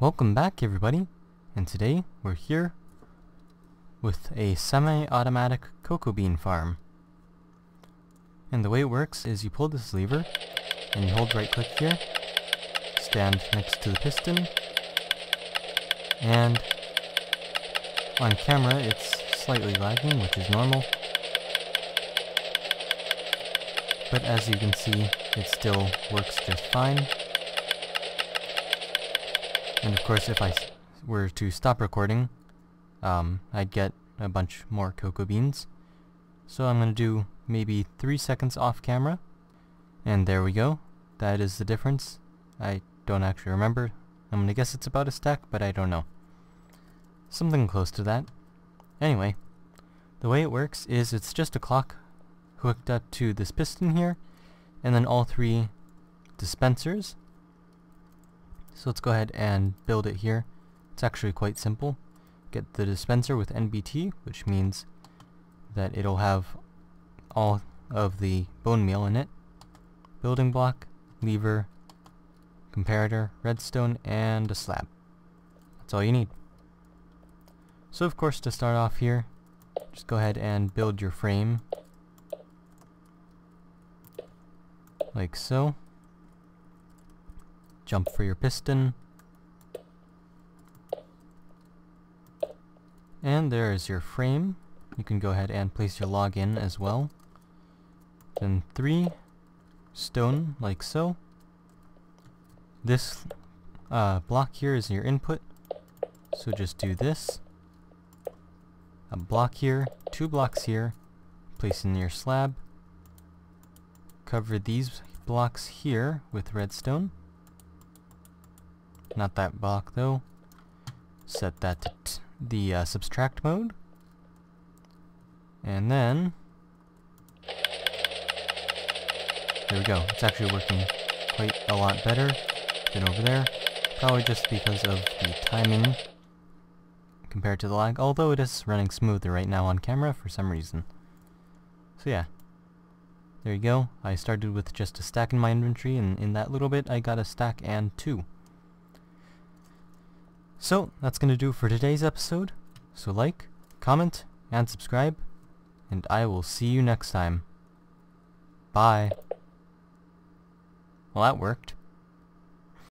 Welcome back everybody, and today we're here with a semi-automatic cocoa bean farm. And the way it works is you pull this lever, and you hold right click here, stand next to the piston, and on camera it's slightly lagging, which is normal. But as you can see, it still works just fine. And of course, if I were to stop recording, um, I'd get a bunch more cocoa beans. So I'm going to do maybe 3 seconds off camera. And there we go. That is the difference. I don't actually remember. I'm going to guess it's about a stack, but I don't know. Something close to that. Anyway, the way it works is it's just a clock hooked up to this piston here, and then all three dispensers so let's go ahead and build it here. It's actually quite simple. Get the dispenser with NBT, which means that it'll have all of the bone meal in it. Building block, lever, comparator, redstone, and a slab. That's all you need. So of course to start off here, just go ahead and build your frame. Like so jump for your piston. And there is your frame. You can go ahead and place your log in as well. Then three stone, like so. This uh, block here is your input, so just do this. A block here, two blocks here, place in your slab. Cover these blocks here with redstone. Not that block though. Set that to the uh, subtract mode. And then... There we go. It's actually working quite a lot better than over there. Probably just because of the timing compared to the lag, although it is running smoother right now on camera for some reason. So yeah. There you go. I started with just a stack in my inventory, and in that little bit I got a stack and two. So, that's going to do for today's episode. So like, comment, and subscribe, and I will see you next time. Bye. Well, that worked.